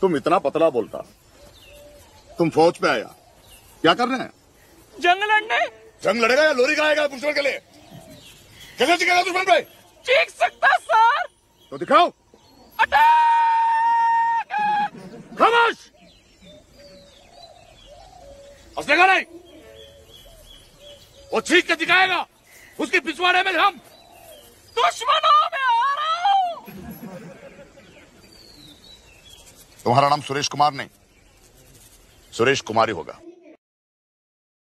तुम इतना पतला बोलता। तुम फौज पे आया। क्या कर रहे हैं? जंग लड़ने। जंग लड़ेगा या लोरी गाएगा दुश्मन के लिए? कैसे चिकेगा दुश्मन पे चीख सकता सर। तो दिखाओ। खामोश! हंसने नहीं? वो चीख के दिखाएगा। उसके पिछवाड़े में हम। दुश्मनों में आ रहा हूँ तुम्हारा नाम सुरेश कुमार नहीं। सुरेश कुमारी होगा।